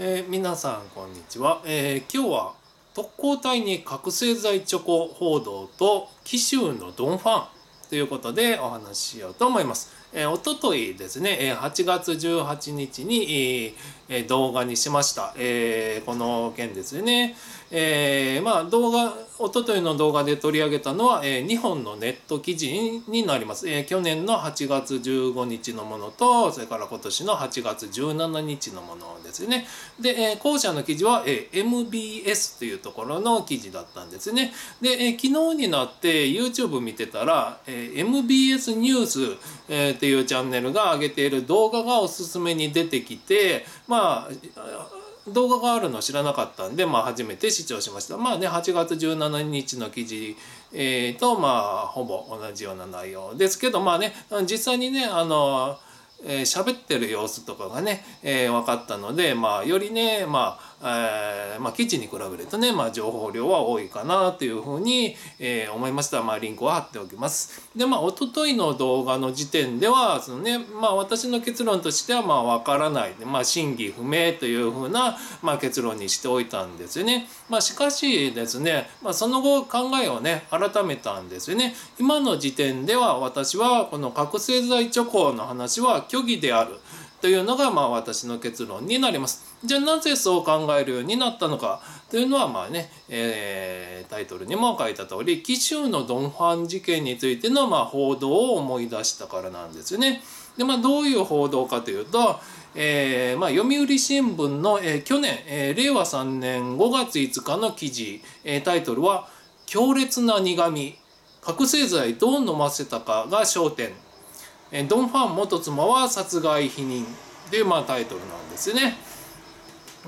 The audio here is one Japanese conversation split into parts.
えー、皆さんこんにちは、えー、今日は特攻隊に覚醒剤チョコ報道と紀州のドンファンということでお話ししようと思います。えー、おとといですね、8月18日に、えー、動画にしました、えー、この件ですね。えー、まあ動画、おとといの動画で取り上げたのは、えー、2本のネット記事になります、えー。去年の8月15日のものと、それから今年の8月17日のものですね。で、えー、後者の記事は、えー、MBS というところの記事だったんですね。で、えー、昨日になって YouTube 見てたら、えー、MBS ニュース、えっていうチャンネルが上げている動画がおすすめに出てきて、まあ、動画があるの知らなかったんで、まあ、初めて視聴しました。まあね、8月17日の記事、えー、と、まあ、ほぼ同じような内容ですけど、まあね、実際にね、あの、えー、喋ってる様子とかがね、えー、分かったので、まあ、よりね、まあ、えー、まあ、基地に比べるとね、まあ、情報量は多いかなというふうに、えー、思いました。まあ、リンクを貼っておきます。で、まあ、おとといの動画の時点では、そのね、まあ、私の結論としては、まあ、わからない。まあ、真偽不明というふうな、まあ、結論にしておいたんですよね。まあ、しかしですね、まあ、その後考えをね、改めたんですよね。今の時点では、私は、この覚醒剤チョコの話は虚偽である。というのがまあ私の結論になります。じゃあなぜそう考えるようになったのか？というのはまあね、えー、タイトルにも書いた通り紀州のドン・ファン事件についてのまあ報道を思い出したからなんですよね。でまあどういう報道かというと、えーまあ、読売新聞の、えー、去年、えー、令和3年5月5日の記事、えー、タイトルは「強烈な苦み覚醒剤どう飲ませたかが焦点」ドン・ファン元妻は殺害否認というまあタイトルなんですね。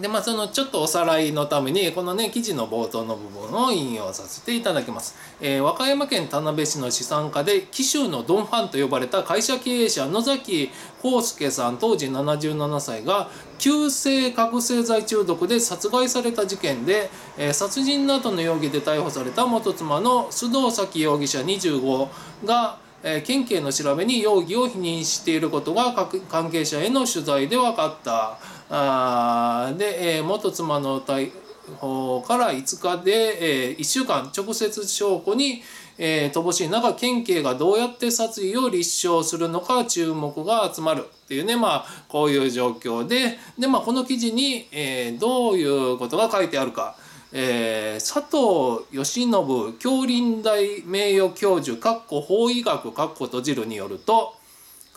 でまあそのちょっとおさらいのためにこのね記事の冒頭の部分を引用させていただきます、えー、和歌山県田辺市の資産家で紀州のドン・ファンと呼ばれた会社経営者野崎康介さん当時77歳が急性覚醒剤中毒で殺害された事件で、えー、殺人などの容疑で逮捕された元妻の須藤咲容疑者25がえ県警の調べに容疑を否認していることが関係者への取材で分かった。あで、え元妻の逮捕から5日で、え1週間直接証拠に、え乏しい中県警がどうやって殺意を立証するのか注目が集まるっていうねまあこういう状況でで、まあ、この記事に、えどういうことが書いてあるか。えー、佐藤義信京林大名誉教授法医学閉じるによると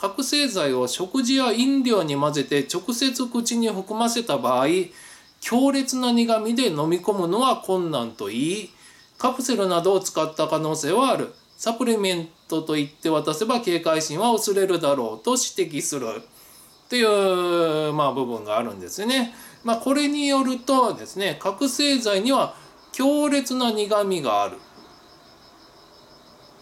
覚醒剤を食事や飲料に混ぜて直接口に含ませた場合強烈な苦みで飲み込むのは困難といいカプセルなどを使った可能性はあるサプリメントと言って渡せば警戒心は薄れるだろうと指摘するという、まあ、部分があるんですね。まあ、これによるとですね覚醒剤には強烈な苦みがある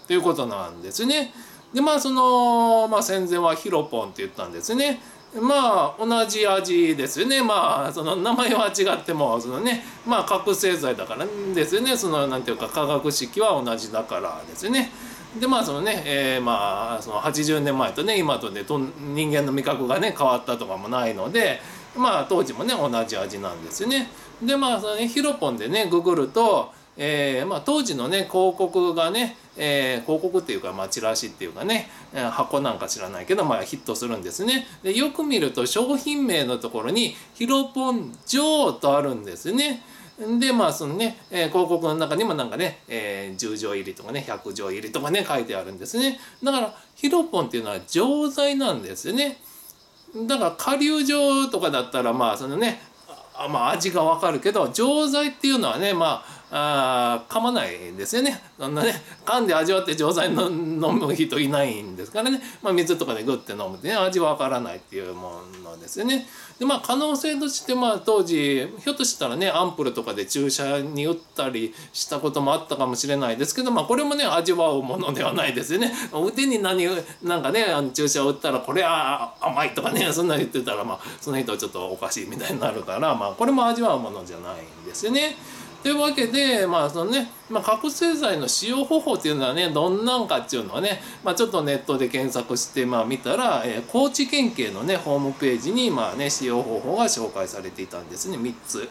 ということなんですね。でまあその、まあ、戦前はヒロポンって言ったんですね。まあ同じ味ですよねまあその名前は違ってもそのねまあ覚醒剤だからですよねそのなんていうか化学式は同じだからですよね。でまあそのね、えー、まあその80年前とね今とでと人間の味覚がね変わったとかもないのでまあ当時もね同じ味なんですよね。でまあそのねヒロポンでねググると、えーまあ、当時のね広告がね、えー、広告っていうか、まあ、チラシっていうかね箱なんか知らないけど、まあ、ヒットするんですね。でよく見ると商品名のところに「ヒロポンジョー」とあるんですね。でまあそのね、えー、広告の中にもなんかね、えー、10錠入りとかね100錠入りとかね書いてあるんですね。だからヒロポンっていうのは錠剤なんですね。だから下流場とかだったらまあそのねあまあ味がわかるけど錠剤っていうのはねまああ噛まないんですよねそんなね噛んで味わって錠剤の飲む人いないんですからね、まあ、水とかでグッて飲むってね味わからないっていうものですよね。でまあ可能性としてまあ当時ひょっとしたらねアンプルとかで注射に打ったりしたこともあったかもしれないですけどまあこれもね味わうものではないですよね。腕に何なんかね注射を打ったらこれは甘いとかねそんな言ってたらまあその人ちょっとおかしいみたいになるからまあこれも味わうものじゃないんですよね。というわけで、まあそのねまあ、覚醒剤の使用方法っていうのはねどんなんかっていうのはね、まあ、ちょっとネットで検索してまあ見たら、えー、高知県警のねホームページにまあね使用方法が紹介されていたんですね3つ。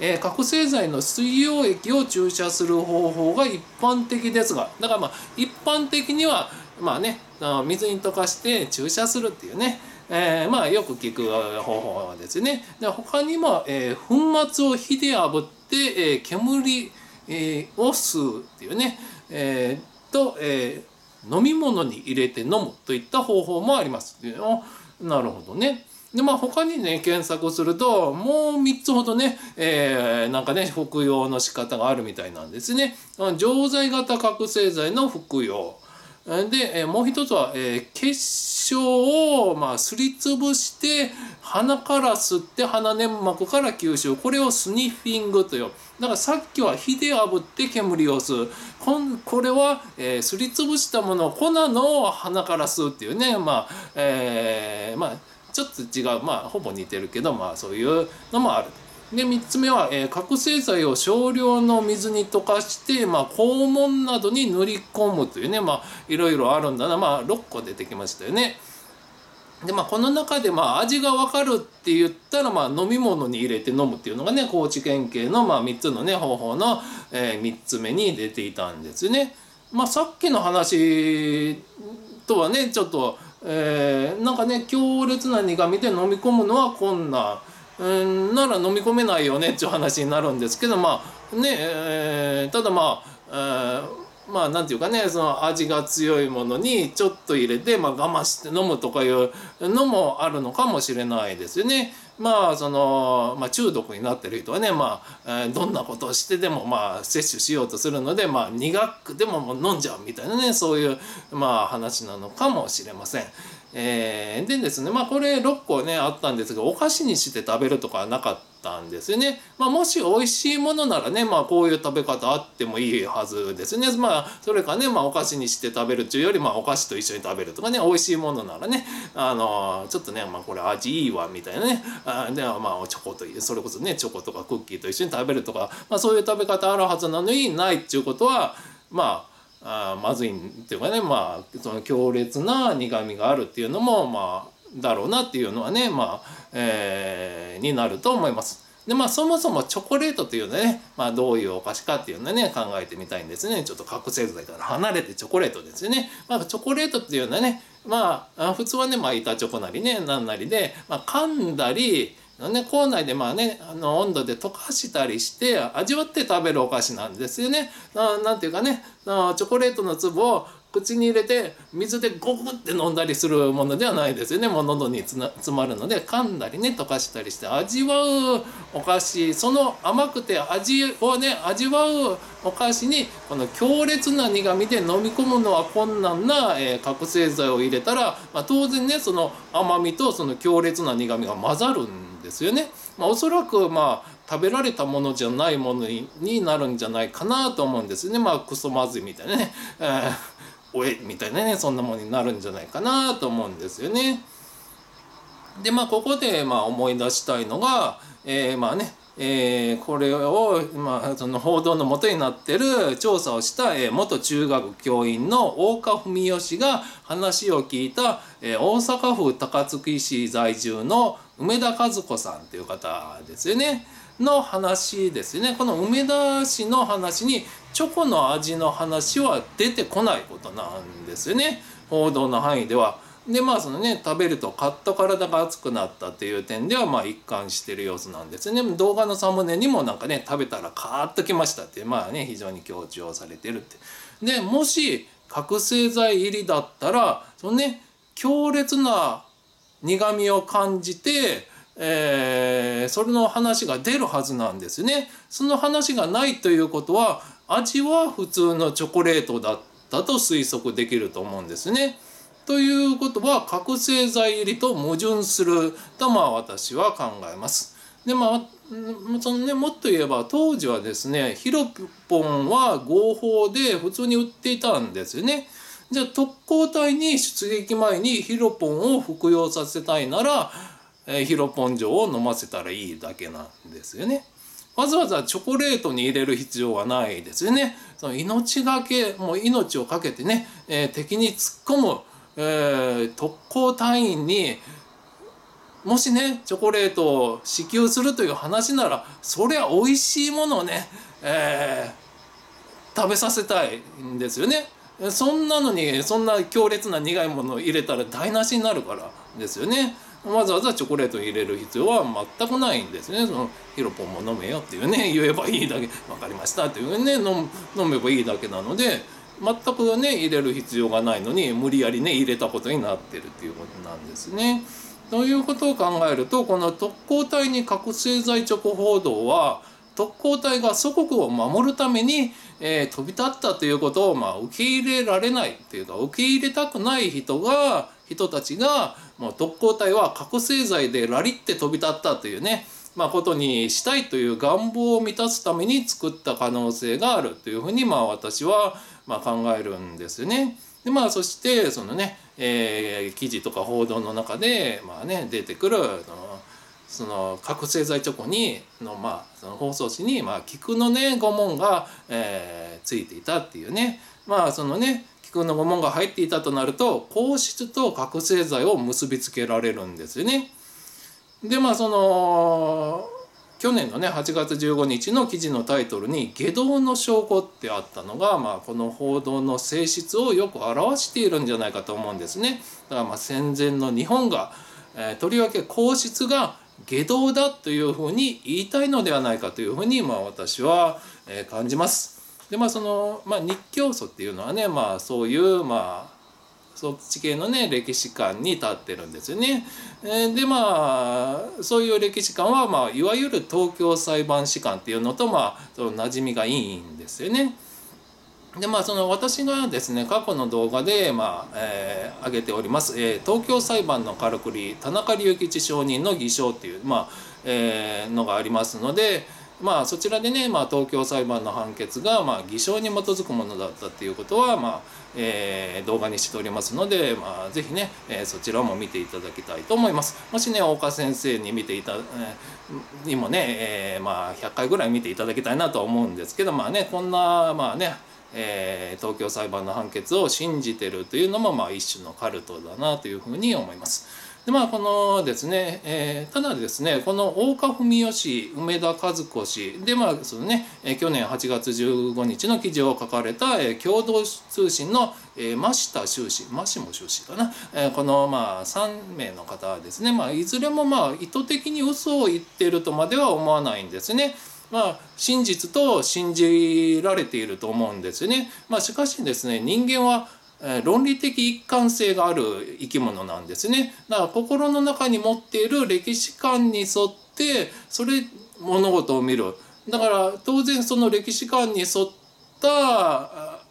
えー、覚醒剤の水溶液を注射する方法が一般的ですがだからまあ一般的にはまあね水に溶かして注射するっていうねえー、まあよく聞く方法ですね。で他にも、えー、粉末を火で炙って、えー、煙、えー、を吸うっていうね、えー、と、えー、飲み物に入れて飲むといった方法もありますっていうのなるほどね。でまあ他にね検索するともう3つほどね、えー、なんかね服用の仕方があるみたいなんですね。錠剤型覚醒剤の服用。で、えもう一つは、え、結晶を、まあ、すりつぶして鼻から吸って鼻粘膜から吸収。これをスニッフィングというだからさっきは火で炙って煙を吸う。こんこれは、えー、すりつぶしたものを粉の鼻から吸うっていうね。まあ、えー、まあちょっと違う。まあほぼ似てるけどまあそういうのもある。で3つ目は、えー、覚醒剤を少量の水に溶かして、まあ、肛門などに塗り込むというねまあいろいろあるんだなまあ6個出てきましたよね。でまあこの中でまあ味が分かるって言ったらまあ飲み物に入れて飲むっていうのがね高知県警のまあ3つのね方法の、えー、3つ目に出ていたんですね。まあ、さっきの話とはねちょっと、えー、なんかね強烈な苦みで飲み込むのは困難。うんなら飲み込めないよねっていう話になるんですけどまあね、えー、ただまあ、えー、まあなんていうかねその味が強いものにちょっと入れて、まあ、我慢して飲むとかいうのもあるのかもしれないですよね。まあその、まあ、中毒になってる人はね、まあえー、どんなことをしてでも、まあ、摂取しようとするので、まあ、苦くでももう飲んじゃうみたいなねそういう、まあ、話なのかもしれません。えー、でですねまあこれ6個ねあったんですがお菓子にして食べるとかはなかったんですよね。まあ、もし美味しいものならねまあこういう食べ方あってもいいはずですね。まあそれかね、まあ、お菓子にして食べるっていうよりまあお菓子と一緒に食べるとかね美味しいものならねあのちょっとねまあこれ味いいわみたいなねあではまあチョコというそれこそねチョコとかクッキーと一緒に食べるとか、まあ、そういう食べ方あるはずなのにないっていうことはまああまずいっていうかねまあその強烈な苦みがあるっていうのもまあだろうなっていうのはねまあ、えー、になると思います。でまあそもそもチョコレートっていうのはね、まあ、どういうお菓子かっていうのはね考えてみたいんですねちょっと覚醒剤から離れてチョコレートですよね。まあ、チョコレートっていうのはねまあ普通はねまあ板チョコなりねなんなりで、まあ、噛んだりね、校内でまあねあの温度で溶かしたりして味わって食べるお菓子なんですよね。なんていうかねチョコレートの粒を口に入れて水でゴクって飲んだりするものではないですよねもう喉につな詰まるので噛んだりね溶かしたりして味わうお菓子その甘くて味をね味わうお菓子にこの強烈な苦みで飲み込むのは困難な、えー、覚醒剤を入れたら、まあ、当然ねその甘みとその強烈な苦みが混ざるんですよね。まあ、おそらくまあ食べられたものじゃないものになるんじゃないかなと思うんですねまあクソまずいみたいなね。えーおえみたいなねそんなものになるんじゃないかなと思うんですよね。でまあここでまあ思い出したいのが、えー、まあねえー、これを、まあ、その報道のもとになってる調査をした、えー、元中学教員の大岡文義が話を聞いた、えー、大阪府高槻市在住の梅田和子さんという方ですよね。の話ですよねこの梅田市の話にチョコの味の話は出てこないことなんですよね報道の範囲では。でまあそのね食べるとカッと体が熱くなったっていう点ではまあ一貫してる様子なんですね動画のサムネにもなんかね食べたらカーッときましたってまあね非常に強調されてるって。でもし覚醒剤入りだったらそのね強烈な苦みを感じてえー、それの話が出るはずなんですね。その話がないということは味は普通のチョコレートだったと推測できると思うんですね。ということは覚醒剤入りと矛盾するとまあ私は考えます。でまあそのね、もっと言えば当時はですねヒロポンは合法で普通に売っていたんですよね。じゃあ特攻隊に出撃前にヒロポンを服用させたいならえー、ヒロポン錠を飲ませたらいいだけなんですよね。わざわざチョコレートに入れる必要はないですよね。その命がけもう命を懸けてね、えー、敵に突っ込む、えー、特攻隊員にもしねチョコレートを支給するという話ならそりゃ美味しいものをね、えー、食べさせたいんですよね。そんなのにそんな強烈な苦いものを入れたら台無しになるからですよね。わざわざチョコレートを入れる必要は全くないんですね。そのヒロポンも飲めよっていうね言えばいいだけ分かりましたっていうね飲飲めばいいだけなので全くね入れる必要がないのに無理やりね入れたことになってるっていうことなんですね。ということを考えるとこの特攻隊に覚醒剤チョコ報道は特攻隊が祖国を守るために、えー、飛び立ったということを、まあ、受け入れられないっていうか受け入れたくない人が人たちがもう特攻隊は覚醒剤でラリって飛び立ったというね、まあ、ことにしたいという願望を満たすために作った可能性があるというふうにまあ私はまあ考えるんですよね。でまあそしてそのね、えー、記事とか報道の中でまあね出てくるそのその覚醒剤チョコにのまあその放送紙にまあ菊のね御紋が、えー、ついていたっていうねまあそのね菊の御紋が入っていたとなると皇室と覚醒剤を結びつけられるんですよね。でまあその去年のね8月15日の記事のタイトルに「下道の証拠」ってあったのが、まあ、この報道の性質をよく表しているんじゃないかと思うんですね。だからまあ戦前の日本が、えー、とりわけ皇室が下道だというふうに言いたいのではないかというふうにまあ私は感じます。でまあその、まあ、日教祖っていうのはね、まあ、そういうまあそっち系のね歴史観に立ってるんですよね。でまあそういう歴史観は、まあ、いわゆる東京裁判士官っていうのとまあその馴染みがいいんですよね。でまあその私がですね過去の動画でまあ、えー、上げております、えー、東京裁判のからくり田中隆吉証人の偽証っていうまあ、えー、のがありますのでまあそちらでね、まあ、東京裁判の判決がまあ偽証に基づくものだったっていうことはまあ、えー、動画にしておりますのでまあ是非ね、えー、そちらも見ていただきたいと思います。もしね大岡先生に見ていた、えー、にもね、えー、まあ100回ぐらい見ていただきたいなとは思うんですけどまあねこんなまあねえー、東京裁判の判決を信じてるというのも、まあ、一種のカルトだなというふうに思います。でまあこのですね、えー、ただですねこの大岡文雄氏梅田和子氏でまあそのね、去年8月15日の記事を書かれた、えー、共同通信の、えー、真下修士真下修士かな、えー、このまあ3名の方はですね、まあ、いずれもまあ意図的に嘘を言っているとまでは思わないんですね。まあ、真実と信じられていると思うんですね。まあ、しかしですね人間は論理的一貫性がある生き物なんですね。だから心の中に持っている歴史観に沿ってそれ物事を見る。だから当然その歴史観に沿った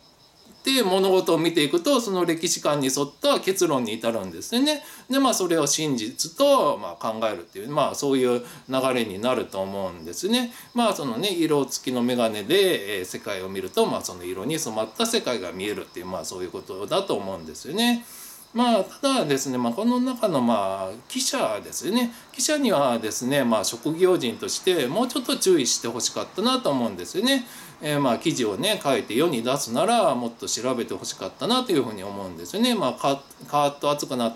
って物事を見ていくとその歴史観に沿った結論に至るんですね。でまあそれを真実とまあ考えるっていうまあそういう流れになると思うんですね。まあそのね色付きの眼鏡で、え世界を見るとまあその色に染まった世界が見えるっていうまあそういうことだと思うんですよね。まあ、ただですね、まあ、この中のまあ記者ですよね記者にはですね、まあ、職業人としてもうちょっと注意してほしかったなと思うんですよね。えー、まあ記事をね書いて世に出すならもっと調べてほしかったなというふうに思うんですよね。まあ、カーッと熱くなっ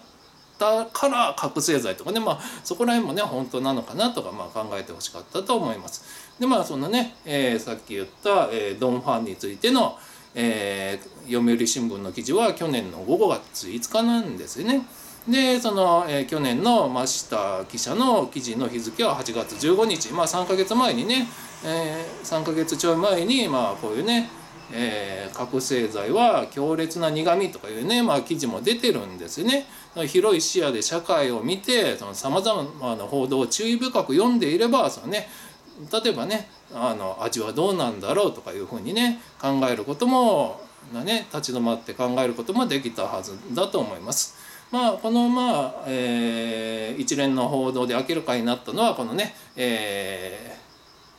たから覚醒剤とかね、まあ、そこら辺もね本当なのかなとか、まあ、考えてほしかったと思います。でまあそのね、えー、さっき言った、えー、ドン・ファンについてのえー、読売新聞の記事は去年の5月5日なんですよね。でその、えー、去年の真下記者の記事の日付は8月15日まあ3か月前にね、えー、3か月ちょい前にまあこういうね、えー、覚醒剤は強烈な苦みとかいうね、まあ、記事も出てるんですよね。広い視野で社会を見てさまざまな報道を注意深く読んでいればそのね例えばねあの味はどうなんだろうとかいうふうにね考えることもね立ち止まって考えることもできたはずだと思います。まあ、この、まあえー、一連の報道で明らかになったのはこのね、え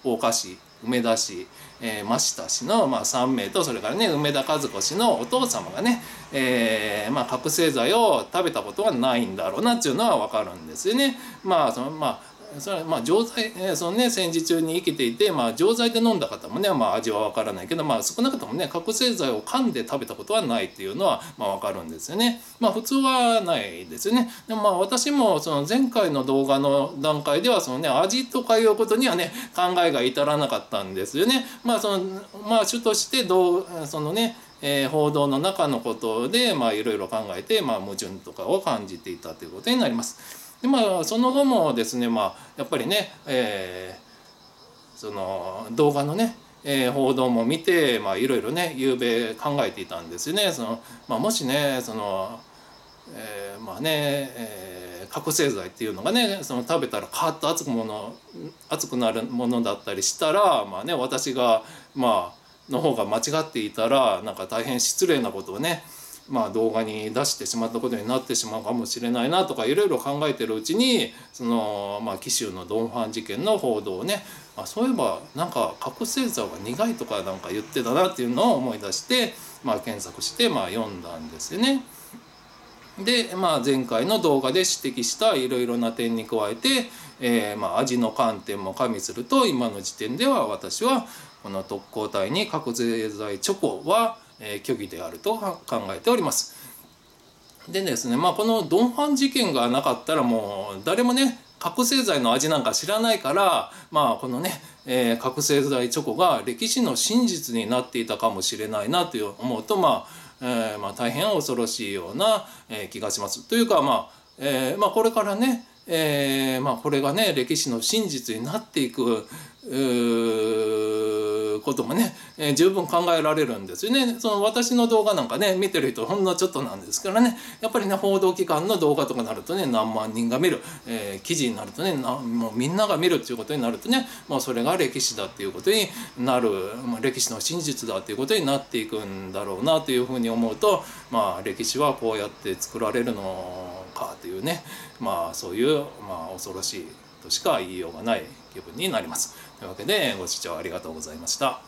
ー、大岡市梅田市、えー、真下市の、まあ、3名とそれからね梅田和子氏のお父様がね、えーまあ、覚醒剤を食べたことはないんだろうなっていうのは分かるんですよね。まあそのまあそれはまあ錠剤、そのね戦時中に生きていて、まあ、錠剤で飲んだ方もね、まあ、味は分からないけど、まあ、少なくともね覚醒剤を噛んで食べたことはないっていうのは、まあ、分かるんですよね。まあ、普通はないですよね。でもまあ私もその前回の動画の段階ではそのね味とかいうことにはね考えが至らなかったんですよね。まあそのまあ主としてどうそのねえー、報道の中のことでいろいろ考えて、まあ、矛盾とかを感じていたということになります。でまあその後もですねまあやっぱりね、えー、その動画のねえー、報道も見て、まあ、いろいろね夕べ考えていたんですよね。そのまあ、もしねその、えー、まあね、えー、覚醒剤っていうのがねその食べたらカーッと熱くもの熱くなるものだったりしたら、まあね、私が、まあの方が間違っていたらなんか大変失礼なことをねまあ、動画に出してしまったことになってしまうかもしれないなとかいろいろ考えてるうちにその、まあ、紀州のドン・ファン事件の報道をねあそういえばなんか覚醒剤が苦いとかなんか言ってたなっていうのを思い出して、まあ、検索して、まあ、読んだんですよね。で、まあ、前回の動画で指摘したいろいろな点に加えて、えー、まあ、味の観点も加味すると今の時点では私はこの特攻隊に覚醒剤チョコはえ虚偽であると考えております。でですねまあこのドン・ファン事件がなかったらもう誰もね覚醒剤の味なんか知らないからまあこのね、えー、覚醒剤チョコが歴史の真実になっていたかもしれないなと思うとまあ、えー、まあ大変恐ろしいような、え、気がします。というかまあ、えーまあ、これからねえまあ、これがね歴史の真実になっていくこともね、えー、十分考えられるんですよね。その私の動画なんかね見てる人ほんのちょっとなんですからねやっぱりね報道機関の動画とかになるとね何万人が見る、えー、記事になるとねなもうみんなが見るっていうことになるとねもうそれが歴史だっていうことになる、まあ、歴史の真実だっていうことになっていくんだろうなというふうに思うとまあ歴史はこうやって作られるのかというねまあそういう、まあ、恐ろしいとしか言いようがない気分になります。というわけでご視聴ありがとうございました。